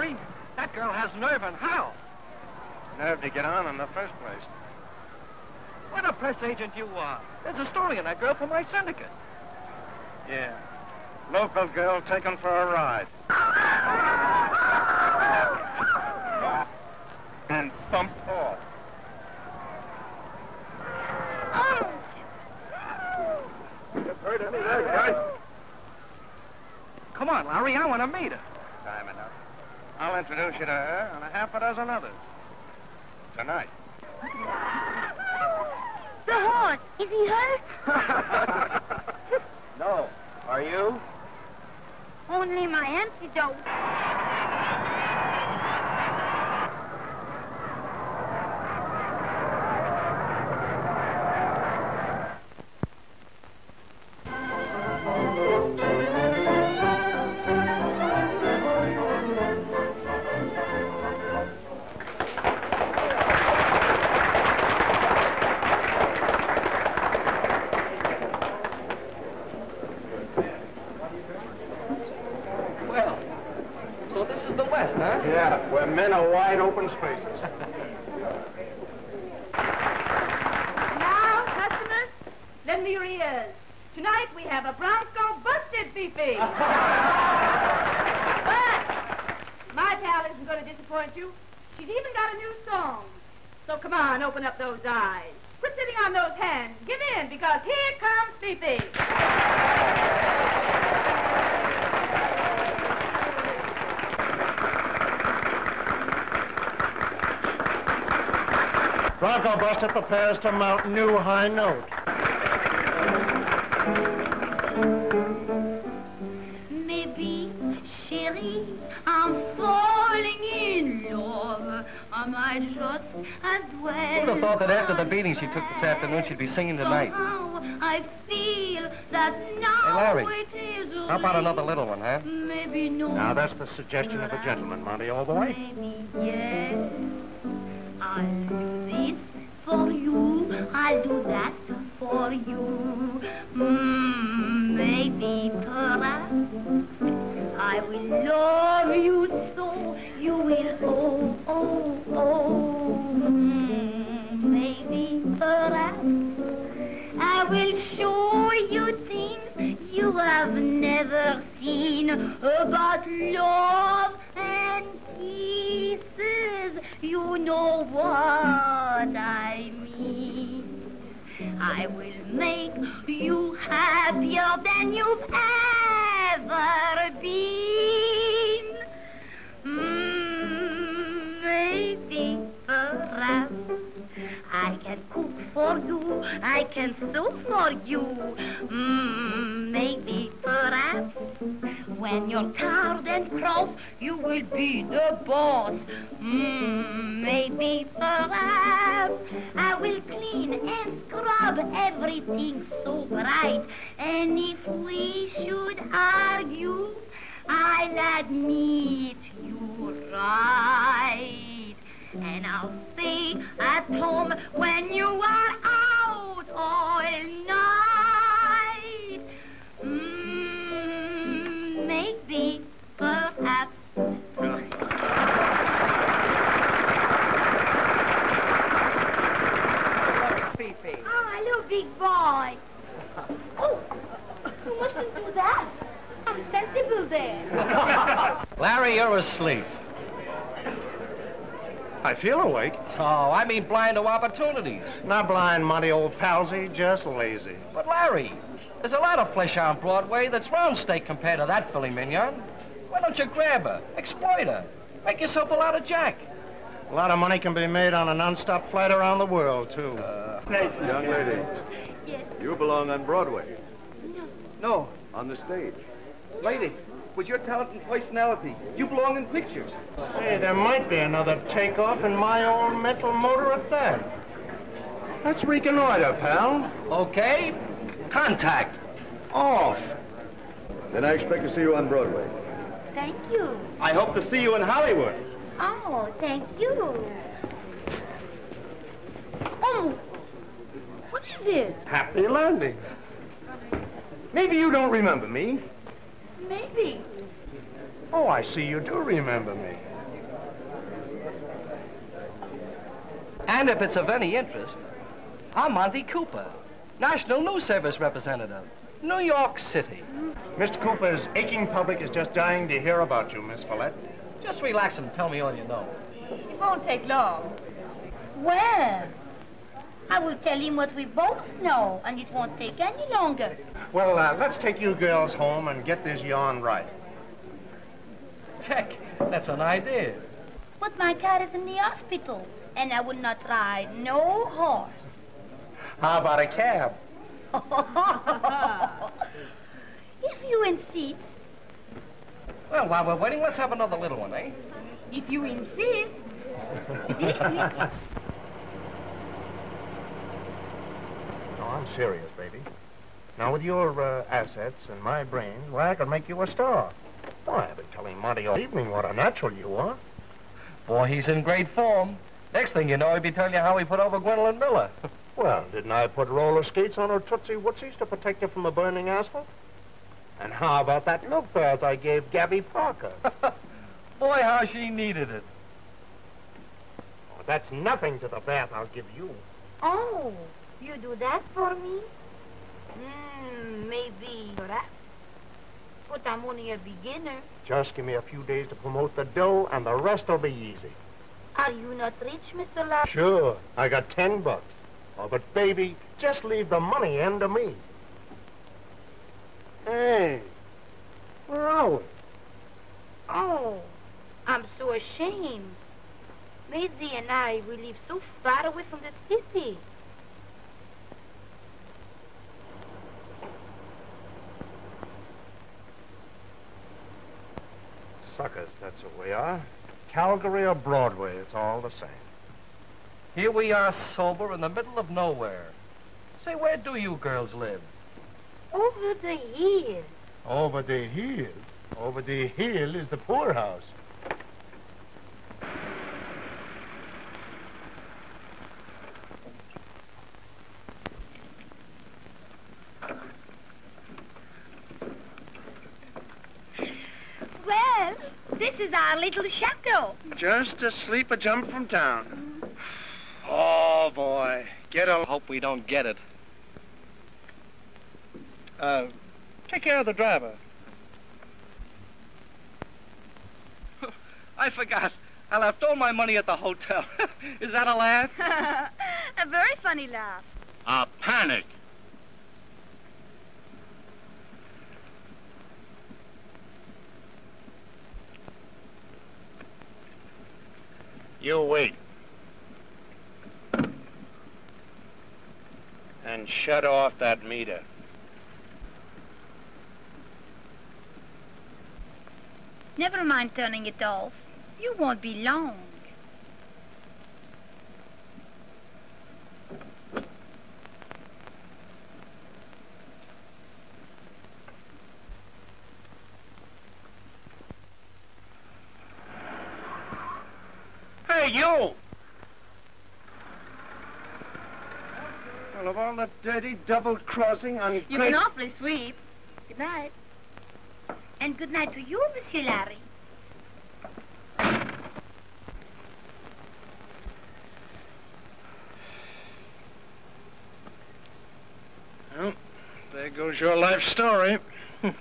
Larry. That girl has nerve and how? Nerve to get on in the first place. What a press agent you are. There's a story on that girl for my syndicate. Yeah. Local girl taken for a ride. And bumped off. Heard any of that, guys? Come on, Larry. I want to meet her. Time enough. I'll introduce you to her and a half a dozen others. Tonight. The horse, is he hurt? no. Are you? Only my antidote. New high note. Maybe, chérie, I'm falling in love. I might just as well. Who'd have thought that after the beating she took this afternoon, she'd be singing tonight? Somehow I feel that now Hey, Larry, it is How about another little one, huh? Maybe no. Now, that's the suggestion of a gentleman, Monty, old boy. Maybe yes. I'll do this for you. I'll do that for you. Mm, maybe perhaps I will love you so you will oh oh oh. Mm, maybe perhaps I will show you things you have never about love and kisses. You know what I mean. I will make you happier than you've ever been. Mm, maybe, perhaps. I can cook for you. I can sew for you. Mm, maybe, perhaps. When you're tired and cross, you will be the boss. Mm, maybe, perhaps. I will clean and scrub everything so bright. And if we should argue, I'll admit you're right. And I'll stay at home when you are out all night. Mm, maybe, perhaps. Fifi. Oh, hello, big boy. Oh, you mustn't do that. I'm sensible there. Larry, you're asleep. I feel awake. Oh, I mean blind to opportunities. Not blind, Monty, old palsy, just lazy. But Larry, there's a lot of flesh on Broadway that's round steak compared to that filet mignon. Why don't you grab her, exploit her, make yourself a lot of jack? A lot of money can be made on a non-stop flight around the world, too. Uh, young lady, Yes. you belong on Broadway, No. No, on the stage. lady, with your talent and personality, you belong in pictures. Hey, there might be another takeoff in my own mental motor at that. Let's reconnoiter, pal. Okay, contact. Off. Then I expect to see you on Broadway. Thank you. I hope to see you in Hollywood. Oh, thank you. Oh, what is it? Happy landing. Maybe you don't remember me. Maybe. Oh, I see you do remember me. And if it's of any interest, I'm Monty Cooper, National News Service representative, New York City. Mr. Cooper's aching public is just dying to hear about you, Miss Follette. Just relax and tell me all you know. It won't take long. Well, I will tell him what we both know, and it won't take any longer. Well, uh, let's take you girls home and get this yarn right. Check. That's an idea. But my car is in the hospital, and I will not ride no horse. How about a cab? if you insist. Well, while we're waiting, let's have another little one, eh? If you insist. No, I'm serious, baby. Now, with your uh, assets and my brains, why, I could make you a star. Why, I've been telling Monty all evening what a natural you are. Boy, he's in great form. Next thing you know, he'll be telling you how he put over Gwendolyn Miller. Well, didn't I put roller skates on her Tootsie Wootsies to protect her from the burning asphalt? And how about that milk bath I gave Gabby Parker? Boy, how she needed it. Oh, that's nothing to the bath I'll give you. Oh, you do that for me? Hmm, maybe. Perhaps. But I'm only a beginner. Just give me a few days to promote the dough, and the rest will be easy. Are you not rich, Mr. Larry? Sure. I got ten bucks. Oh, but baby, just leave the money end to me. Hey, where are we? Oh, I'm so ashamed. Maisie and I, we live so far away from the city. Suckers, that's what we are. Calgary or Broadway, it's all the same. Here we are sober in the middle of nowhere. Say, where do you girls live? Over the hills. Over the hill. Over the hill is the poorhouse. Well, this is our little chateau. Just a sleep a jump from town. Oh, boy. Get a... Hope we don't get it. Uh, take care of the driver. I forgot. I left all my money at the hotel. Is that a laugh? a very funny laugh. A panic. You wait. And shut off that meter. Never mind turning it off. You won't be long. Hey, you! Well, of all the dirty double-crossing, You've been awfully sweet. Good night. And good night to you, Monsieur Larry. Well, there goes your life story.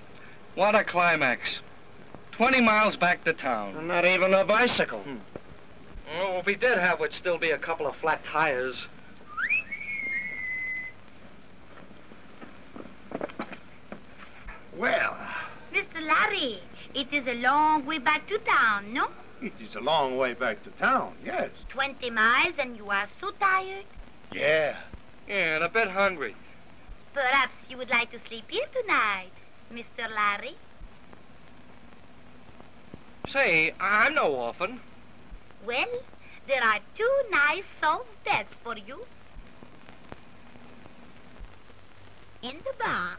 What a climax. 20 miles back to town. Not even a bicycle. Hmm. Oh, if we did have, would still be a couple of flat tires. Well, Mr. Larry, it is a long way back to town, no? it is a long way back to town, yes. Twenty miles and you are so tired. Yeah. Yeah, and a bit hungry. Perhaps you would like to sleep here tonight, Mr. Larry. Say, I- I'm no orphan. Well, there are two nice soft beds for you. In the barn.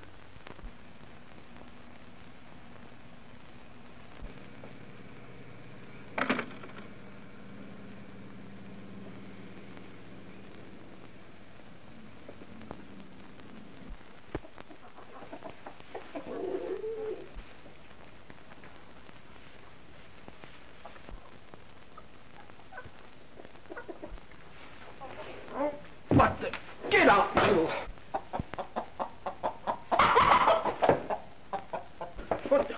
What the? Get out, you! What?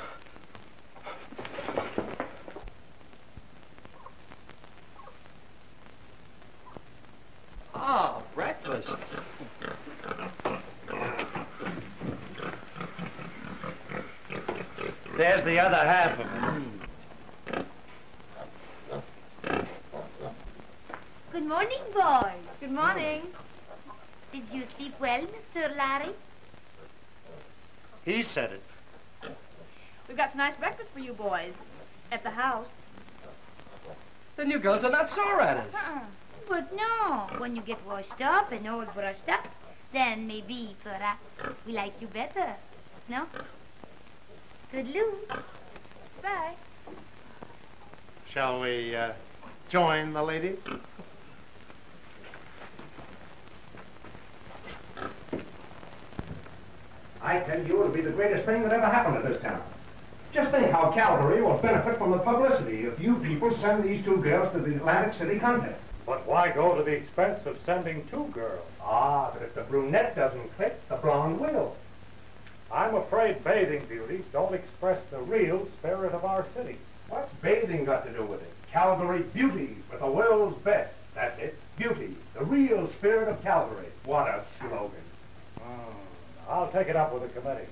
Ah, breakfast. There's the other half of it. Good morning, boys. Good morning. Did you sleep well, Mr. Larry? He said it. We've got some nice breakfast for you boys. At the house. Then you girls are not sore at us. Uh-uh. But no, when you get washed up and all brushed up, then maybe, perhaps, we like you better. No? Toodaloo. Bye. Shall we uh, join the ladies? I tell you, it'll be the greatest thing that ever happened to this town. Just think how Calgary will benefit from the publicity if you people send these two girls to the Atlantic City contest. But why go to the expense of sending two girls? Ah, but if the brunette doesn't click, the blonde will. I'm afraid bathing beauties don't express the real spirit of our city. What's bathing got to do with it? Calgary beauty with the world's best. That's it. Beauty, the real spirit of Calgary. What a slogan. Oh, I'll take it up with the committee.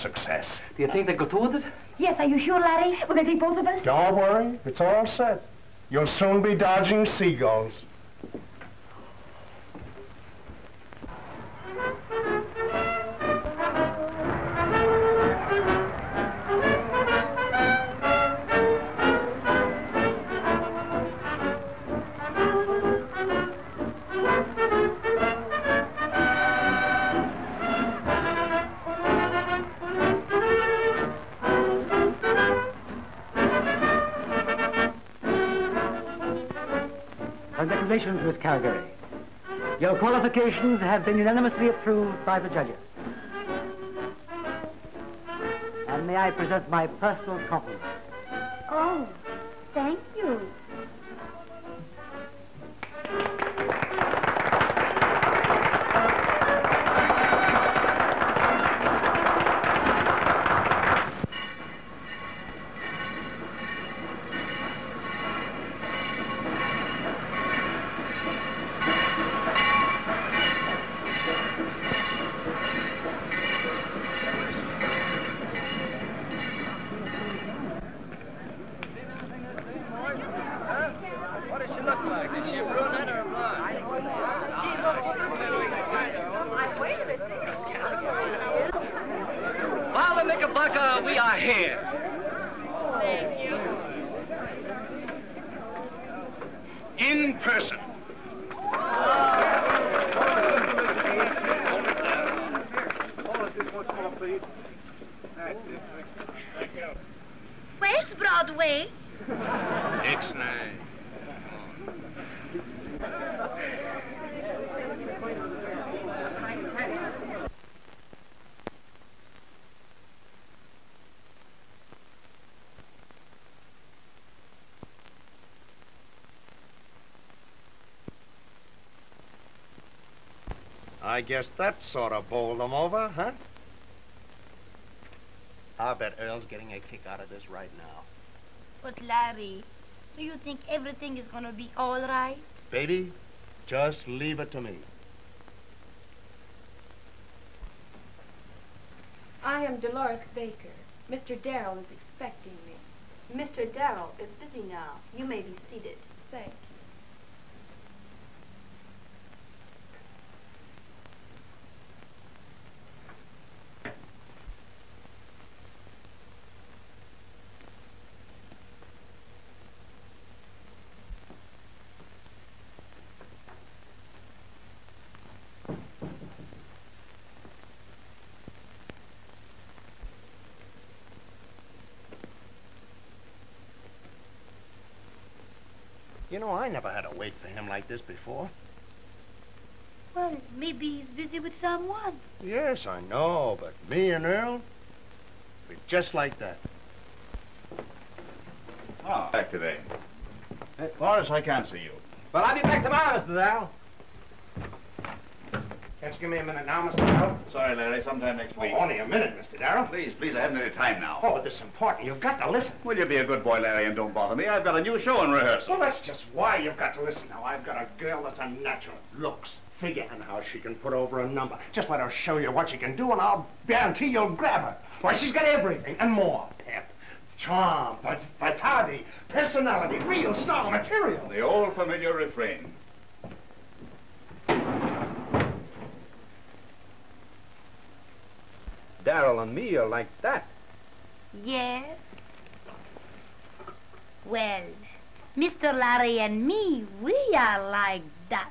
Success. Do you think they go through with it? Yes, are you sure, Larry? Will they take both of us? Don't worry, it's all set. You'll soon be dodging seagulls. Your qualifications have been unanimously approved by the judges. And may I present my personal compliments. Oh, I guess that sort of bowled them over, huh? I bet Earl's getting a kick out of this right now. But Larry, do you think everything is gonna be all right? Baby, just leave it to me. I am Dolores Baker. Mr. Darrell is expecting me. Mr. Darrell is busy now. You may be seated. Thank you. You know, I never had to wait for him like this before. Well, maybe he's busy with someone. Yes, I know, but me and Earl, we're just like that. Oh, back today. Hey, Morris, I can't see you. Well, I'll be back tomorrow, Mr. Darrell. Give me a minute now, Mr. Darrell? Sorry, Larry, sometime next week. Oh, only a minute, Mr. Darrell. Please, please, I haven't any time now. Oh, but this is important. You've got to listen. Will you be a good boy, Larry, and don't bother me? I've got a new show in rehearsal. Well, that's just why you've got to listen now. I've got a girl that's a natural. Looks, figure, and how she can put over a number. Just let her show you what she can do, and I'll guarantee you'll grab her. Why, she's got everything and more. Pep, charm, vitality, personality, real star material. The old familiar refrain. Darrell and me are like that. Yes. Well, Mr. Larry and me, we are like that.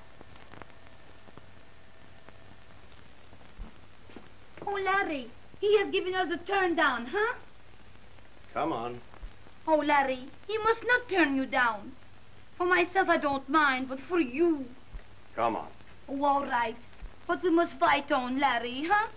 Oh, Larry, he has given us a turn down, huh? Come on. Oh, Larry, he must not turn you down. For myself, I don't mind, but for you. Come on. Oh, all right. But we must fight on, Larry, huh?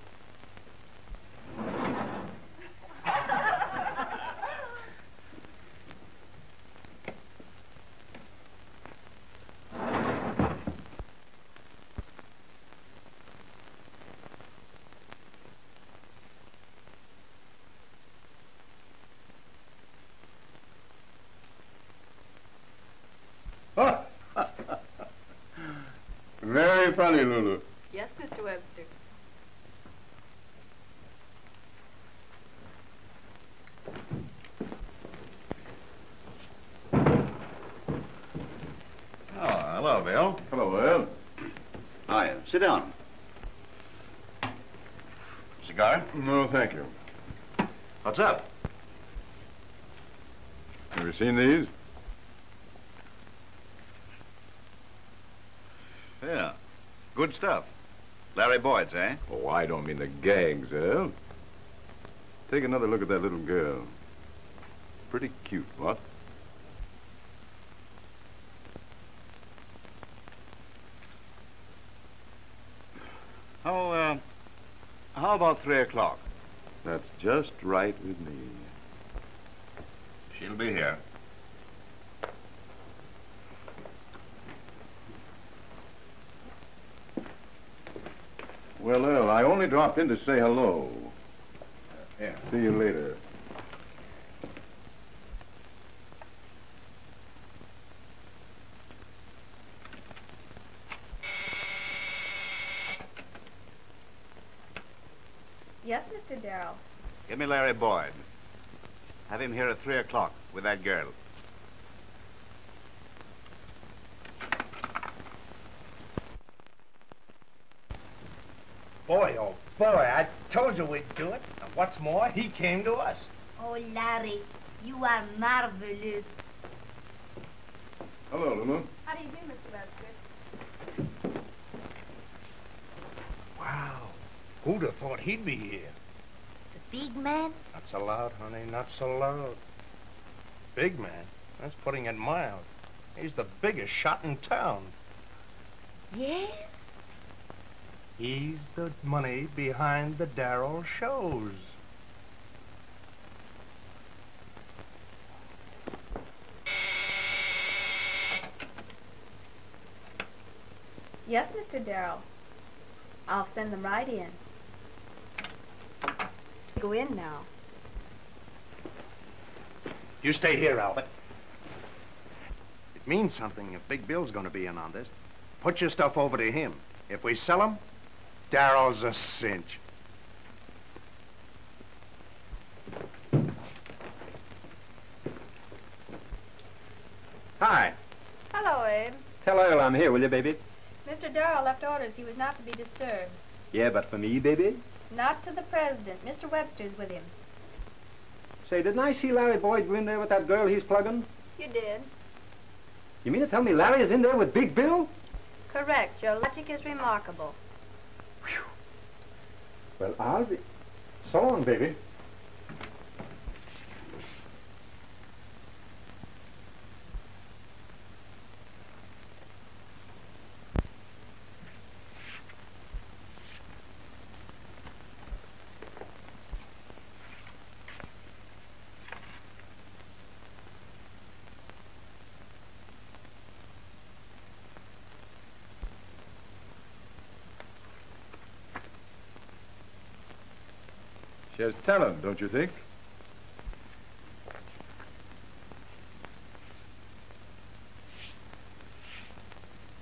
Down. Cigar? No, thank you. What's up? Have you seen these? Yeah. Good stuff. Larry Boyd's, eh? Oh, I don't mean the gags, Ed. Take another look at that little girl. Pretty cute, what? How, uh, how about three o'clock? That's just right with me. She'll be here. Well, Earl, I only dropped in to say hello. Uh, yeah. See you later. Yes, Mr. Darrell. Give me Larry Boyd. Have him here at three o'clock with that girl. Boy, oh boy, I told you we'd do it. And what's more, he came to us. Oh, Larry, you are marvelous. Hello, Lulu. How do you do, Mr. Webster? Wow. Who'd have thought he'd be here? The big man? Not so loud, honey, not so loud. Big man? That's putting it mild. He's the biggest shot in town. Yes? He's the money behind the Darrell shows. Yes, Mr. Darrell. I'll send them right in. Go in now. You stay here, Albert. It means something if Big Bill's going to be in on this. Put your stuff over to him. If we sell him, Darrell's a cinch. Hi. Hello, Abe. Tell Earl I'm here, will you, baby? Mr. Darrell left orders he was not to be disturbed. Yeah, but for me, baby? Not to the president. Mr. Webster's with him. Say, didn't I see Larry Boyd go in there with that girl he's plugging? You did. You mean to tell me Larry is in there with Big Bill? Correct. Your logic is remarkable. Well, I'll be... So long, baby. She has talent, don't you think?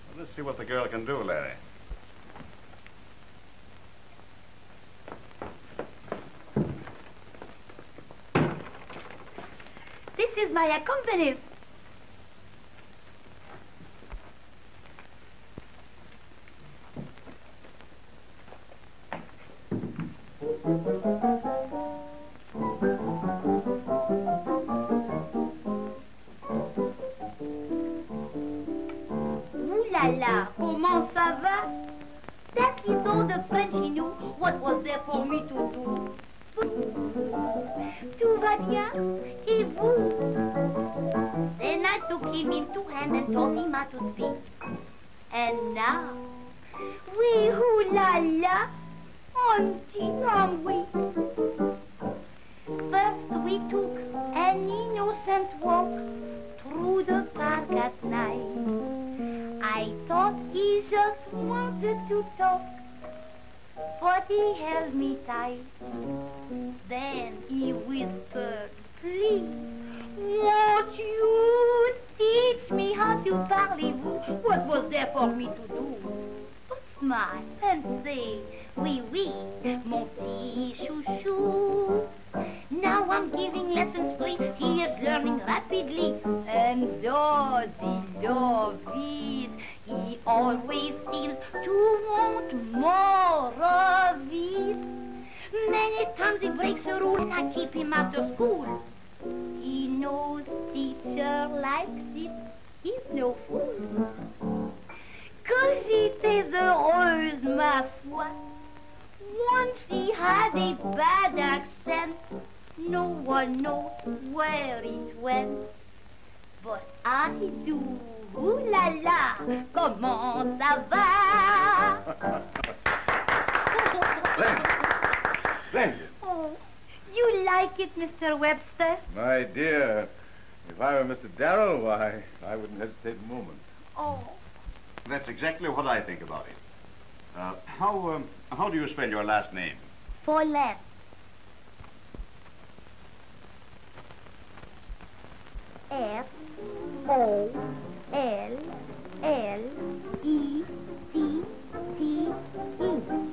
Well, let's see what the girl can do, Larry. This is my accompanist. Parlez-vous? What was there for me to do? smile and say, oui, oui, mon petit chouchou. Now I'm giving lessons free, he is learning rapidly. And does he love it? He always seems to want more of it. Many times he breaks the rule and I keep him after school. He knows teacher likes it. He's no fool. Que j'étais heureuse, ma foi. Once he had a bad accent. No one knows where it went. But I do. Ooh la la, comment ça va? Splendid. Oh, you like it, Mr. Webster? My dear, if I were Mr. Darrell, why, I wouldn't hesitate a moment. Oh. That's exactly what I think about it. Uh, how, um, how do you spell your last name? Follette. F O L L E T T E.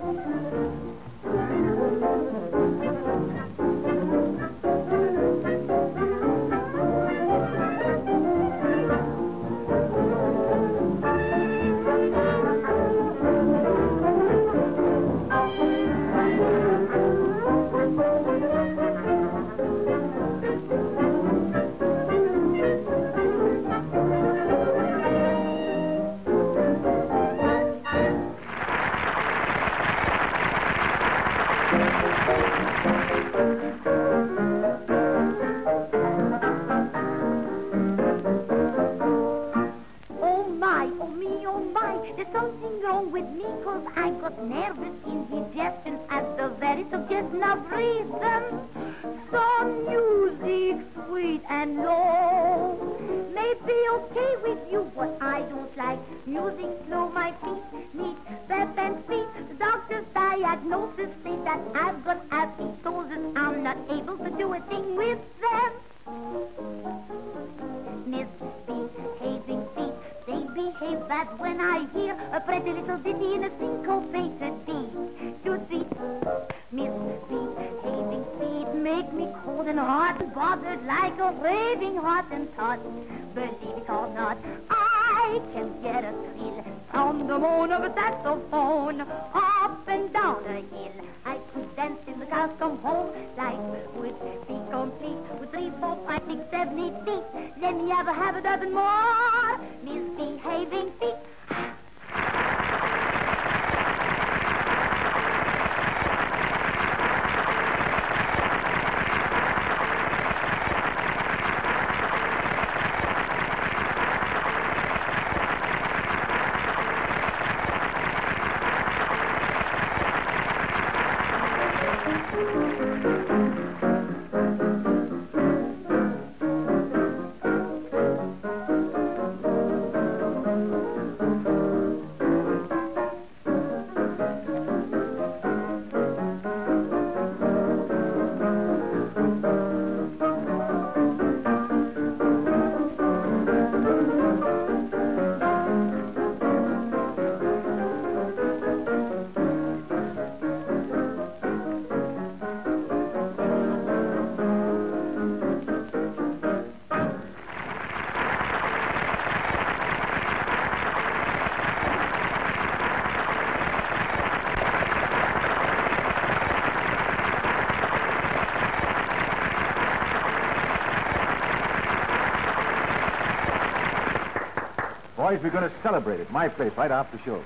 Boys, we're going to celebrate it. My place, right after the show.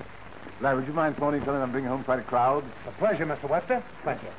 Larry, would you mind phoning something and bringing home quite a crowd? A pleasure, Mr. Webster. Pleasure.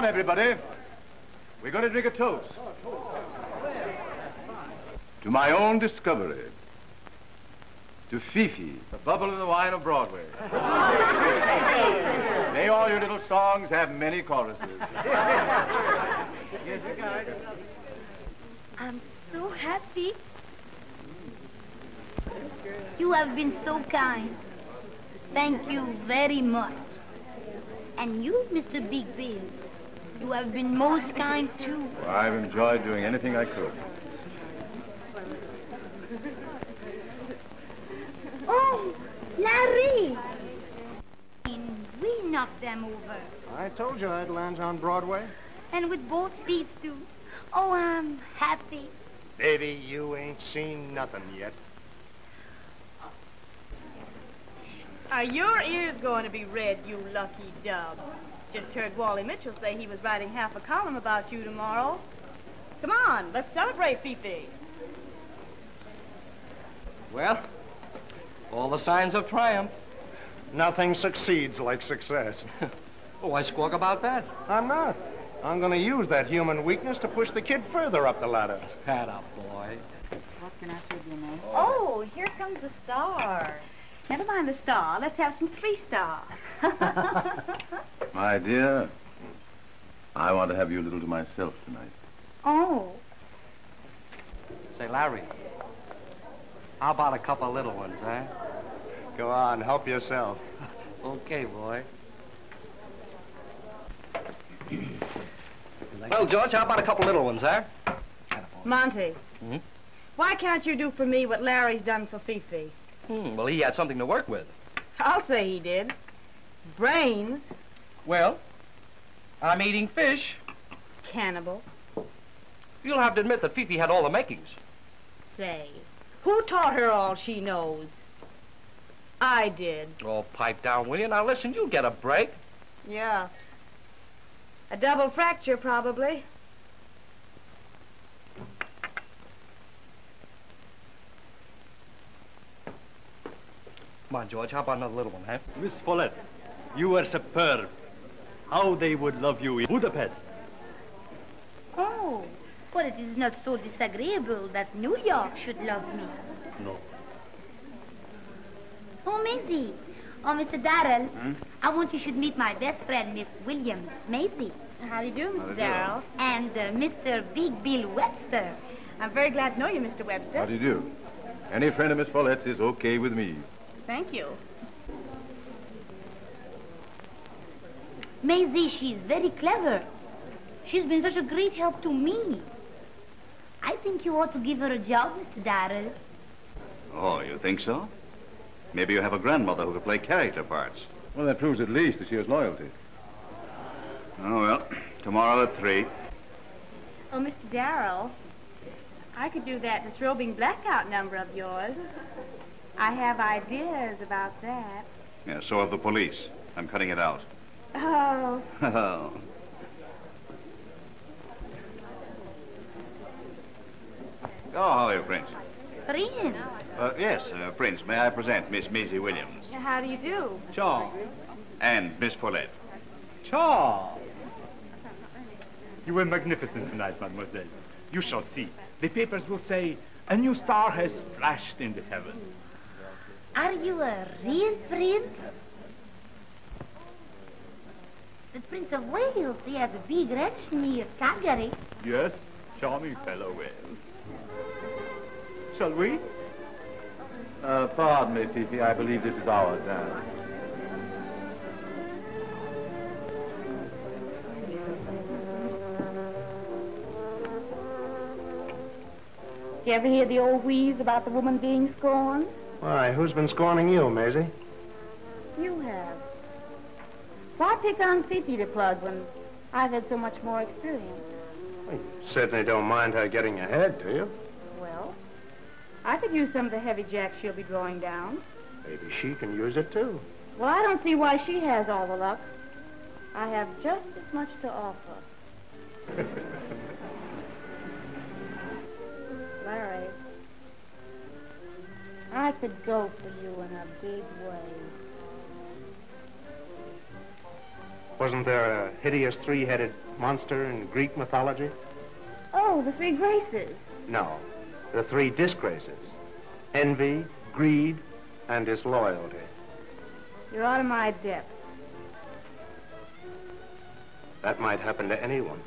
Come on, everybody. We're going to drink a toast. To my own discovery. To Fifi, the bubble in the wine of Broadway. May all your little songs have many choruses. I'm so happy. You have been so kind. Thank you very much. And you, Mr. Big Bill, you have been most kind too. Well, I've enjoyed doing anything I could. Oh, Larry! And we knocked them over. I told you I'd land on Broadway. And with both feet too. Oh, I'm happy. Baby, you ain't seen nothing yet. Are your ears going to be red, you lucky dub? Just heard Wally Mitchell say he was writing half a column about you tomorrow. Come on, let's celebrate, Fifi. Well, all the signs of triumph. Nothing succeeds like success. Oh, why squawk about that? I'm not. I'm going to use that human weakness to push the kid further up the ladder. Pat up, boy. What can I say, dear Nurse? Oh, here comes the star. Never mind the star. Let's have some three star. My dear, I want to have you a little to myself tonight. oh. Say, Larry, how about a couple of little ones, eh? Go on, help yourself. Okay, boy. Well, George, how about a couple little ones, eh? Monty, Hmm? why can't you do for me what Larry's done for Fifi? Hmm, well, he had something to work with. I'll say he did. Brains, Well, I'm eating fish. cannibal. You'll have to admit that Fifi had all the makings. Say, who taught her all she knows? I did. Oh, pipe down, will you? Now, listen, you'll get a break. Yeah. A double fracture, probably. Come on, George, how about another little one, eh? Miss Follette, you were superb. How they would love you in Budapest. Oh, but it is not so disagreeable that New York should love me. No. Oh, Maisie. Oh, Mr. Darrell. Hmm? I want you should meet my best friend, Miss Williams. Maisie. How do you do, Mr. Darrell? And uh, Mr. Big Bill Webster. I'm very glad to know you, Mr. Webster. How do you do? Any friend of Miss Follette's is okay with me. Thank you. Maisie, she is very clever. She's been such a great help to me. I think you ought to give her a job, Mr. Darrell. Oh, you think so? Maybe you have a grandmother who could play character parts. Well, that proves at least that she has loyalty. Oh, well, tomorrow at three. Oh, Mr. Darrell, I could do that disrobing blackout number of yours. I have ideas about that. Yeah, so have the police. I'm cutting it out. Oh, Oh. Oh, how are you, Prince? Friend. Uh, yes, uh, Prince, may I present Miss Maisie Williams how do you do? Ciao. and Miss Paulette. Ciao. You were magnificent tonight, mademoiselle. You shall see. The papers will say, a new star has flashed in the heavens. Are you a real prince? The Prince of Wales, he has a big ranch near Calgary. Yes, charming fellow Wales. Shall we? Uh, pardon me, Fifi. I believe this is our dance. you ever hear the old wheeze about the woman being scorned? Why, who's been scorning you, Maisie? You have. Why pick on Fifi to plug when I've had so much more experience? Well, you certainly don't mind her getting ahead, do you? Well, I could use some of the heavy jacks she'll be drawing down. Maybe she can use it, too. Well, I don't see why she has all the luck. I have just as much to offer. Larry, I could go for you in a big way. Wasn't there a hideous three-headed monster in Greek mythology? Oh, the three graces. No, the three disgraces. Envy, greed, and disloyalty. You're out of my depth. That might happen to anyone.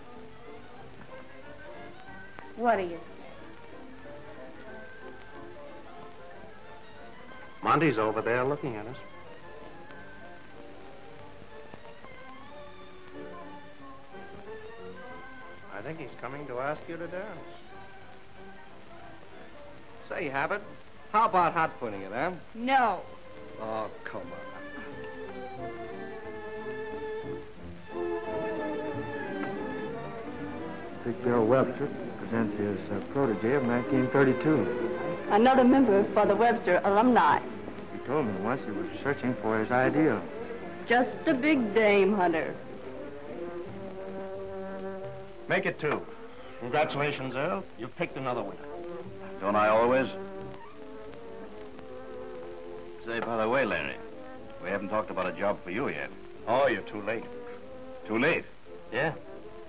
What are you? Monty's over there looking at us. Think he's coming to ask you to dance. Say, Habit, how about hot putting it, huh? No. Oh, come on. Big Bill Webster presents his uh, protege of 1932. Another member for the Webster alumni. He told me once he was searching for his ideal. Just a big dame hunter. Make it two. Congratulations, Earl. You've picked another winner. Don't I always? Say, by the way, Larry, we haven't talked about a job for you yet. Oh, you're too late. Too late? Yeah.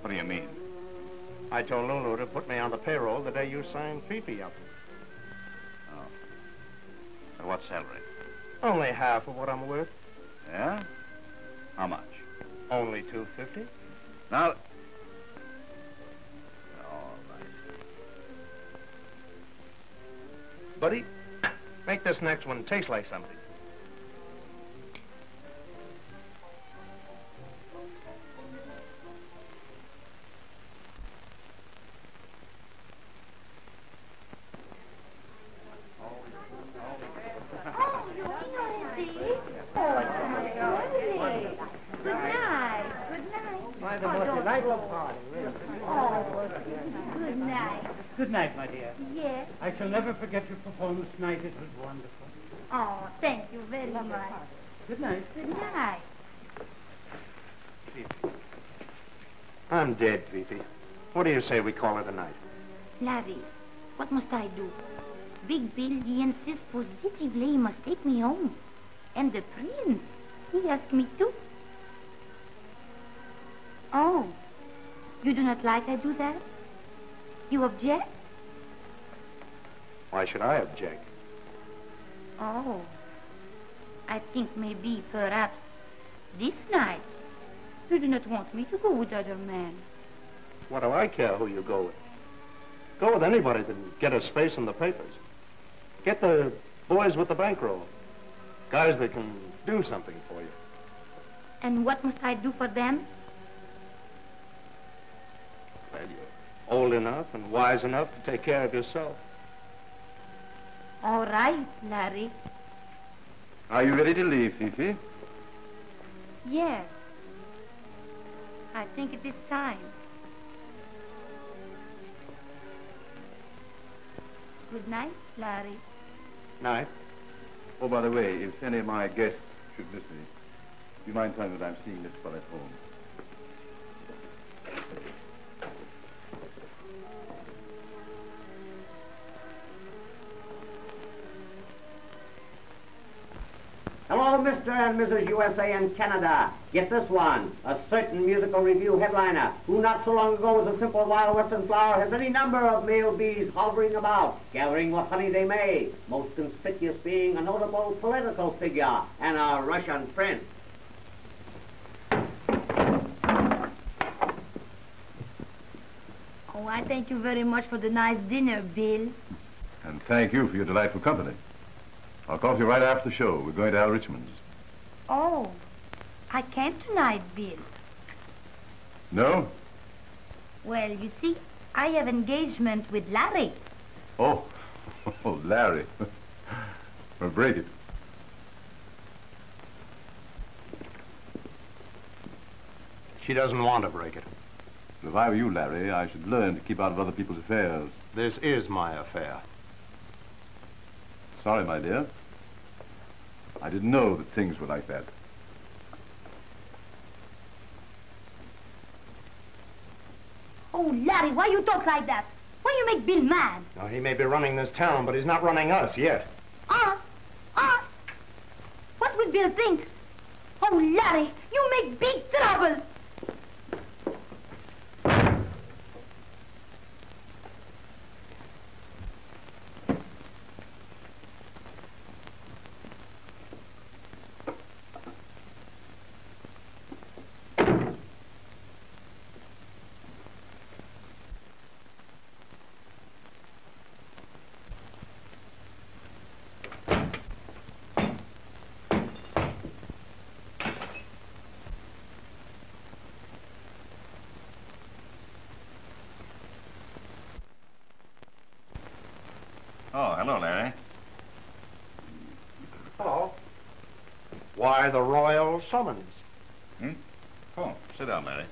What do you mean? I told Lulu to put me on the payroll the day you signed Fifi up. Oh. And what salary? Only half of what I'm worth. Yeah? How much? Only two fifty. Now. Buddy, make this next one taste like something. Say we call it a night? Larry, what must I do? Big Bill, he insists positively he must take me home. And the prince, he asked me too. Oh, you do not like I do that? You object? Why should I object? Oh, I think maybe, perhaps, this night, you do not want me to go with other men. What do I care who you go with? Go with anybody that can get a space in the papers. Get the boys with the bankroll. Guys that can do something for you. And what must I do for them? Well, you're old enough and wise enough to take care of yourself. All right, Larry. Are you ready to leave, Fifi? Yes. I think it is time. Good night, Larry. Night. Oh, by the way, if any of my guests should miss me, do you mind telling them that I'm seeing this fellow at home? Hello, Mr. and Mrs. USA and Canada. Get this one. A certain musical review headliner who not so long ago was a simple wild western flower has any number of male bees hovering about, gathering what honey they may, most conspicuous being a notable political figure and a Russian prince. Oh, I thank you very much for the nice dinner, Bill. And thank you for your delightful company. I'll call you right after the show. We're going to Al Richmond's. Oh, I can't tonight, Bill. No? Well, you see, I have engagement with Larry. Oh, oh, Larry. well, break it. She doesn't want to break it. If I were you, Larry, I should learn to keep out of other people's affairs. This is my affair. Sorry, my dear. I didn't know that things were like that. Oh, Larry, why you talk like that? Why you make Bill mad? Now, he may be running this town, but he's not running us yet. Ah, ah. What would Bill think? Oh, Larry, you make big trouble. Oh, hello, Larry. Hello. Why the royal summons? Hmm? Oh, sit down, Larry.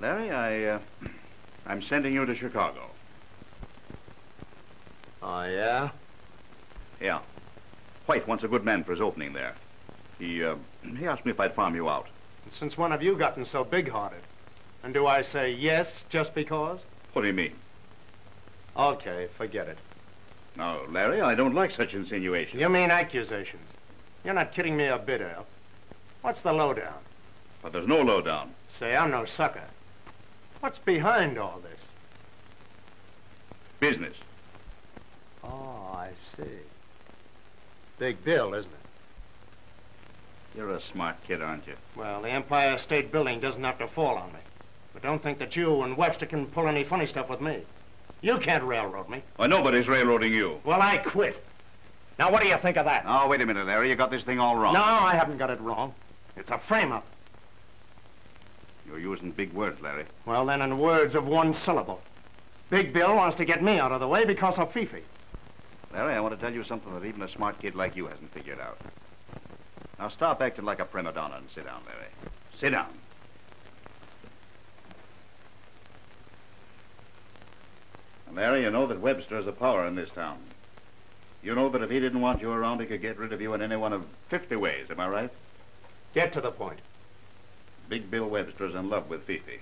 Larry, I, uh, I'm sending you to Chicago. Oh, yeah? Yeah. White wants a good man for his opening there. He, uh, he asked me if I'd farm you out. And since when have you gotten so big-hearted? And do I say yes just because? What do you mean? Okay, forget it. No, Larry, I don't like such insinuations. You mean accusations? You're not kidding me a bit, Al. What's the lowdown? But there's no lowdown. Say, I'm no sucker. What's behind all this? Business. Oh, I see. Big Bill, isn't it? You're a smart kid, aren't you? Well, the Empire State Building doesn't have to fall on me. But don't think that you and Webster can pull any funny stuff with me. You can't railroad me. Why, nobody's railroading you. Well, I quit. Now, what do you think of that? Oh, wait a minute, Larry. You got this thing all wrong. No, I haven't got it wrong. It's a frame-up. You're using big words, Larry. Well, then, in words of one syllable. Big Bill wants to get me out of the way because of Fifi. Larry, I want to tell you something that even a smart kid like you hasn't figured out. Now stop acting like a prima donna and sit down, Larry. Sit down. And Larry, you know that Webster has a power in this town. You know that if he didn't want you around, he could get rid of you in any one of 50 ways. Am I right? Get to the point. Big Bill Webster is in love with Fifi.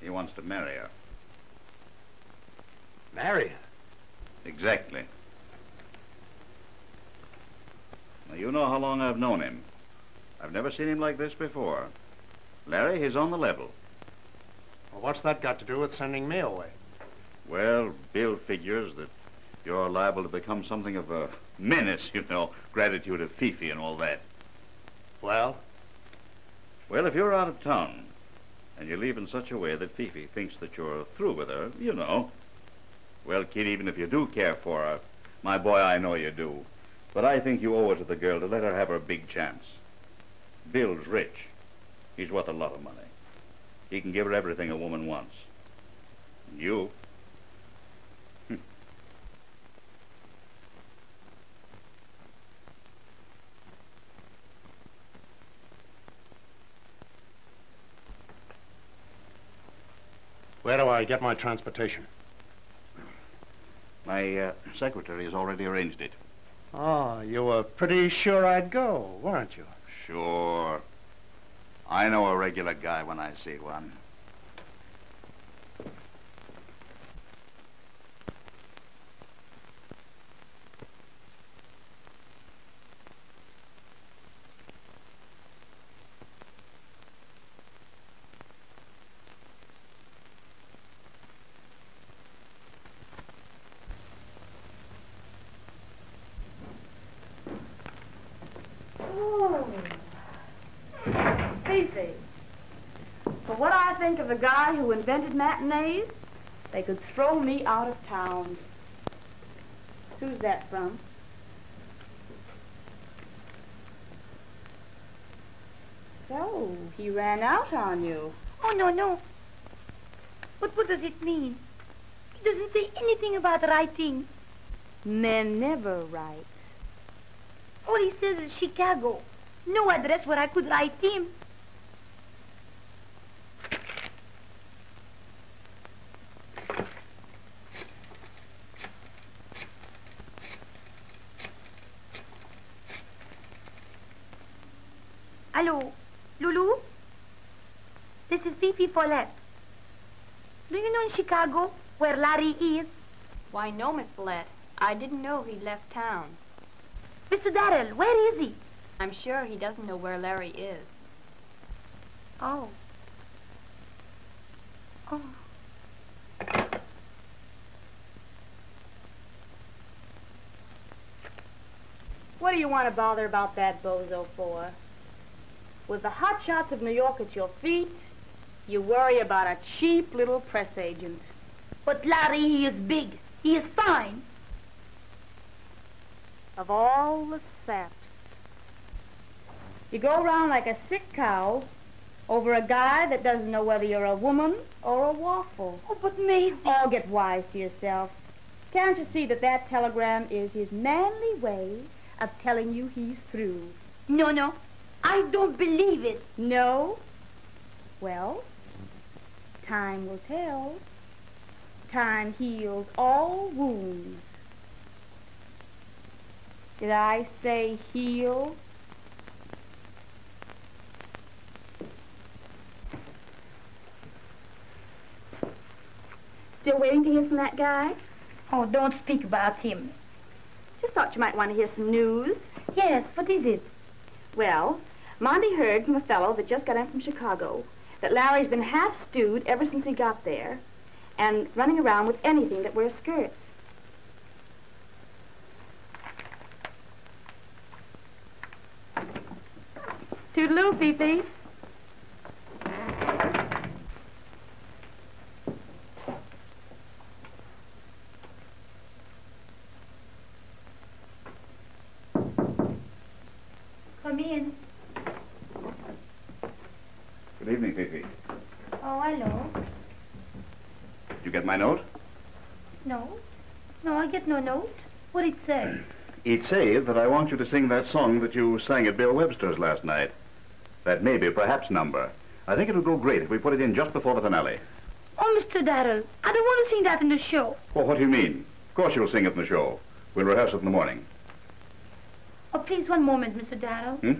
He wants to marry her. Marry her? Exactly. Now, you know how long I've known him. I've never seen him like this before. Larry, he's on the level. Well, what's that got to do with sending me away? Well, Bill figures that you're liable to become something of a menace, you know, gratitude of Fifi and all that. Well? Well, if you're out of town and you leave in such a way that Fifi thinks that you're through with her, you know. Well, kid, even if you do care for her, my boy, I know you do. But I think you owe it to the girl to let her have her big chance. Bill's rich. He's worth a lot of money. He can give her everything a woman wants. And you, Where do I get my transportation? My uh, secretary has already arranged it. Oh, you were pretty sure I'd go, weren't you? Sure. I know a regular guy when I see one. Oh. Fifi, for what I think of the guy who invented matinees, They could throw me out of town. Who's that from? So, he ran out on you. Oh, no, no. But what does it mean? He doesn't say anything about writing. Men never write. All he says is Chicago. No address where I could write him. Hello, Lulu? This is Follette. Do you know in Chicago where Larry is? Why, no, Miss Follette. I didn't know he'd left town. Mr. Darrell, where is he? I'm sure he doesn't know where Larry is. Oh. Oh. What do you want to bother about that bozo for? With the hot shots of New York at your feet, you worry about a cheap little press agent. But Larry, he is big. He is fine. Of all the saps. You go around like a sick cow over a guy that doesn't know whether you're a woman or a waffle. Oh, but Maisie... Oh, get wise to yourself. Can't you see that that telegram is his manly way of telling you he's through? No, no. I don't believe it. No? Well, time will tell. Time heals all wounds. Did I say heal? Still waiting to hear from that guy? Oh, don't speak about him. Just thought you might want to hear some news. Yes, what is it? Well, Monty heard from a fellow that just got in from Chicago that Larry's been half stewed ever since he got there and running around with anything that wears skirts. Toodaloo, Fifi. Come in. Good evening, Fifi. Oh, hello. Did you get my note? No. No, I get no note. What it say? It says that I want you to sing that song that you sang at Bill Webster's last night. That maybe, perhaps number. I think it would go great if we put it in just before the finale. Oh, Mr. Darrell, I don't want to sing that in the show. Well, what do you mean? Of course you'll sing it in the show. We'll rehearse it in the morning. Oh, please, one moment, Mr. Darrell. Hmm?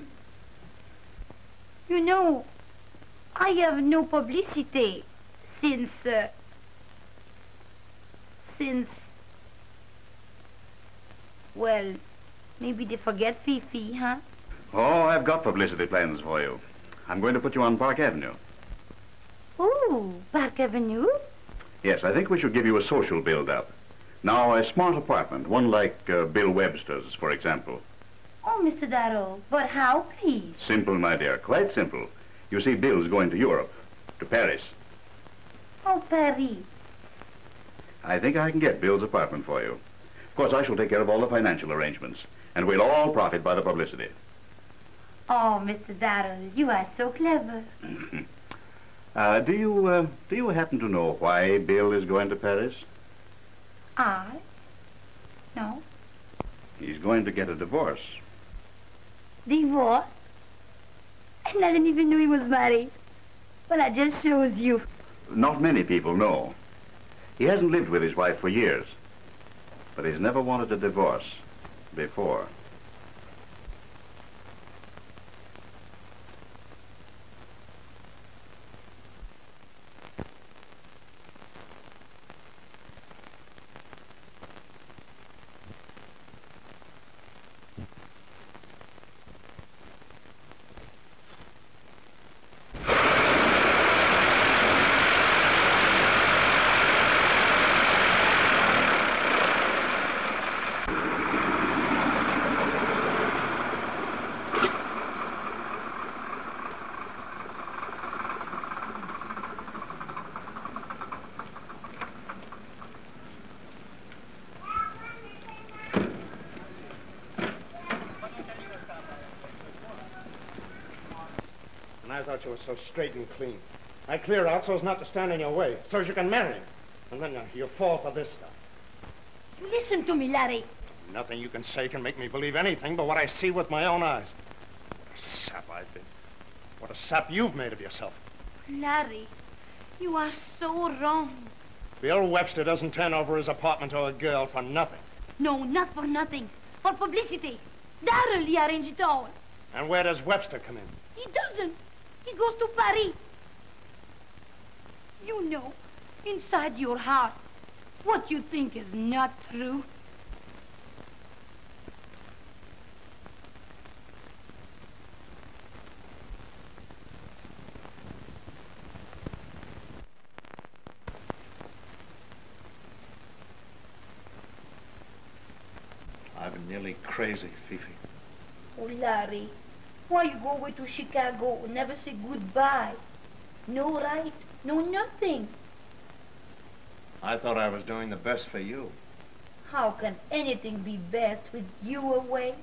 You know, I have no publicity since, uh, since, well, maybe they forget Fifi, huh? Oh, I've got publicity plans for you. I'm going to put you on Park Avenue. Ooh, Park Avenue? Yes, I think we should give you a social build-up. Now, a smart apartment, one like uh, Bill Webster's, for example. Oh, Mr. Darrow, but how, please? Simple, my dear, quite simple. You see, Bill's going to Europe, to Paris. Oh, Paris. I think I can get Bill's apartment for you. Of course, I shall take care of all the financial arrangements, and we'll all profit by the publicity. Oh, Mr. Darrell, you are so clever. Uh, do you, uh, do you happen to know why Bill is going to Paris? I? No. He's going to get a divorce. Divorce? And I didn't even know he was married. Well, that just shows you. Not many people know. He hasn't lived with his wife for years, but he's never wanted a divorce before. Thought you were so straight and clean. I clear out so as not to stand in your way, so as you can marry me. And then uh, you fall for this stuff. Listen to me, Larry. Nothing you can say can make me believe anything but what I see with my own eyes. What a sap I've been. What a sap you've made of yourself. Larry, you are so wrong. Bill Webster doesn't turn over his apartment to a girl for nothing. No, not for nothing. For publicity. Darrell, he arranged it all. And where does Webster come in? He doesn't. He goes to Paris. You know, inside your heart, what you think is not true. I've been nearly crazy, Fifi. Oh, Larry, why you go away to Chicago and never say goodbye? No right, no nothing. I thought I was doing the best for you. How can anything be best with you away?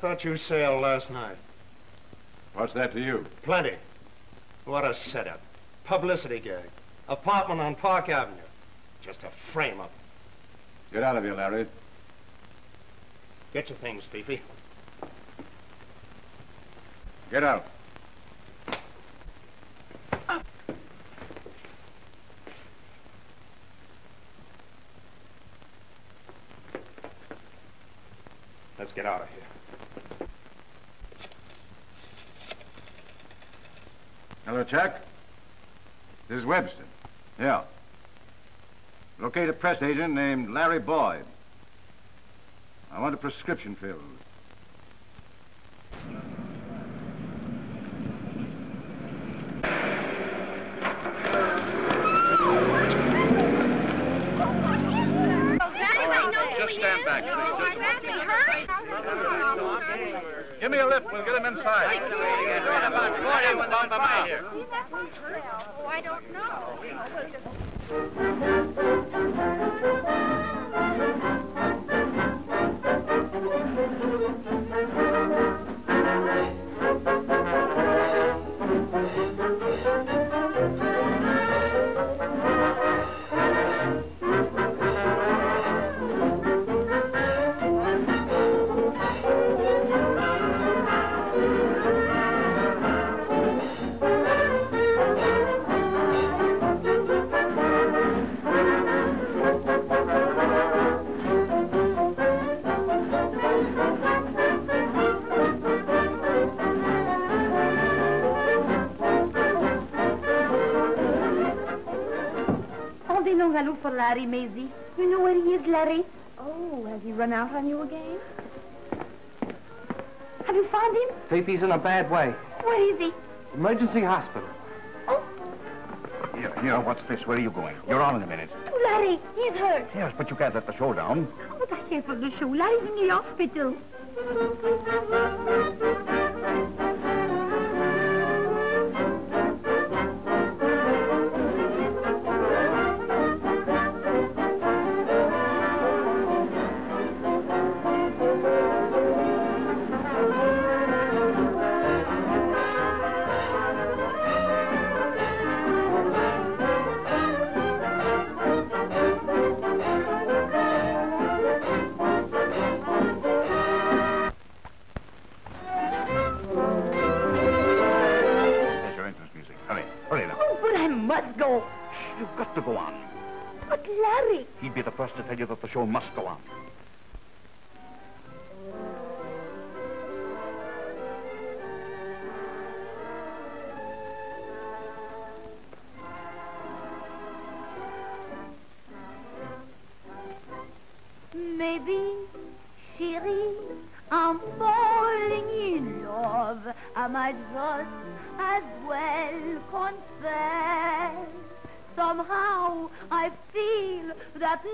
I thought you sailed last night. What's that to you? Plenty. What a setup. Publicity gag. Apartment on Park Avenue. Just a frame-up. Get out of here, Larry. Get your things, Fifi. Get out. Let's get out of here. Hello, Chuck. This is Webster. Yeah. Locate a press agent named Larry Boyd. I want a prescription filled. Fifi's in a bad way. Where is he? Emergency hospital. Oh. Here, here, what's this? Where are you going? You're on in a minute. Oh, Larry, he's hurt. Yes, but you can't let the show down. But I can't for the show. Larry's in the hospital. Show must go on. Maybe, chérie, I'm falling in love. Am I might just as well confess. Somehow I feel that.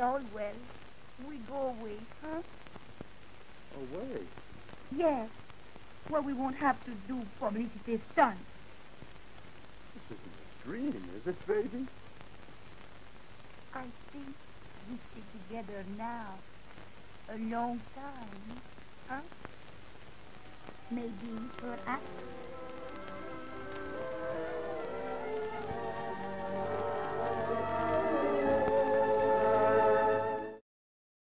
all well, we go away, huh? Away? Yes. Well, we won't have to do publicity stunts. This isn't a dream, is it, baby? I think we stay together now. A long time, huh? Maybe for us.